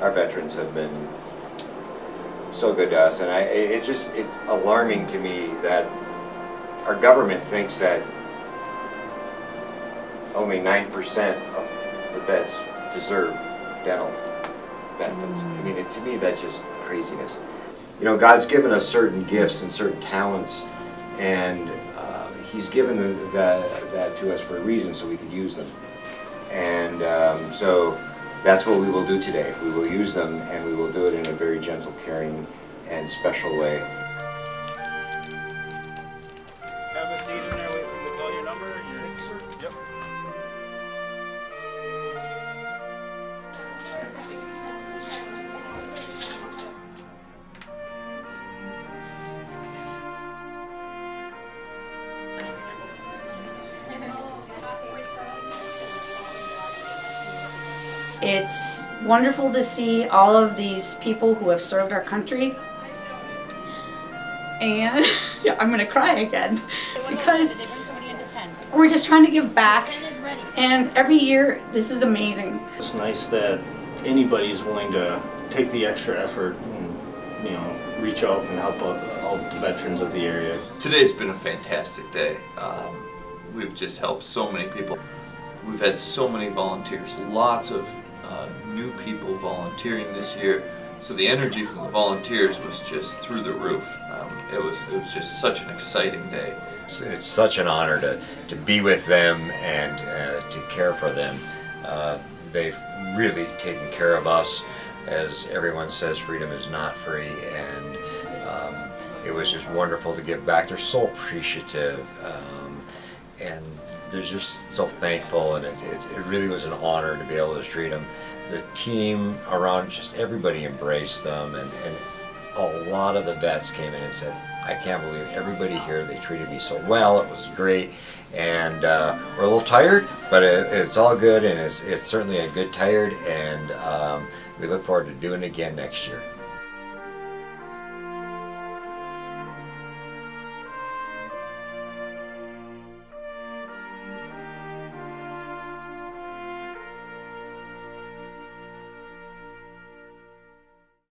our veterans have been so good to us, and I, it's just it's alarming to me that our government thinks that only nine percent of the vets deserve dental benefits. I mean, it, to me, that's just craziness. You know, God's given us certain gifts and certain talents, and uh, He's given the, that, that to us for a reason, so we could use them. And um, so that's what we will do today. We will use them, and we will do it in a very gentle, caring, and special way. It's wonderful to see all of these people who have served our country. And yeah, I'm gonna cry again because They bring somebody into 10. we're just trying to give back. 10 is ready. And every year, this is amazing. It's nice that anybody's willing to take the extra effort and, you know, reach out and help out all the veterans of the area. Today's been a fantastic day. Um, we've just helped so many people. We've had so many volunteers, lots of uh, new people volunteering this year. So the energy from the volunteers was just through the roof. Um, it was it was just such an exciting day. It's, it's such an honor to, to be with them and uh, to care for them. Uh, they've really taken care of us. As everyone says, freedom is not free, and um, it was just wonderful to give back. They're so appreciative, um, they're just so thankful, and it, it, it really was an honor to be able to treat them. The team around, just everybody embraced them, and, and a lot of the vets came in and said, I can't believe everybody here, they treated me so well, it was great, and uh, we're a little tired, but it, it's all good, and it's, it's certainly a good tired, and um, we look forward to doing it again next year.